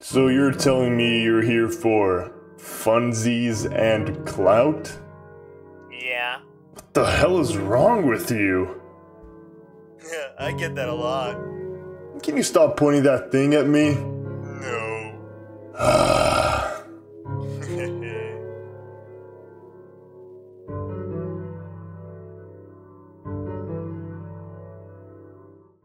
So you're telling me you're here for funsies and clout? Yeah. What the hell is wrong with you? I get that a lot. Can you stop pointing that thing at me?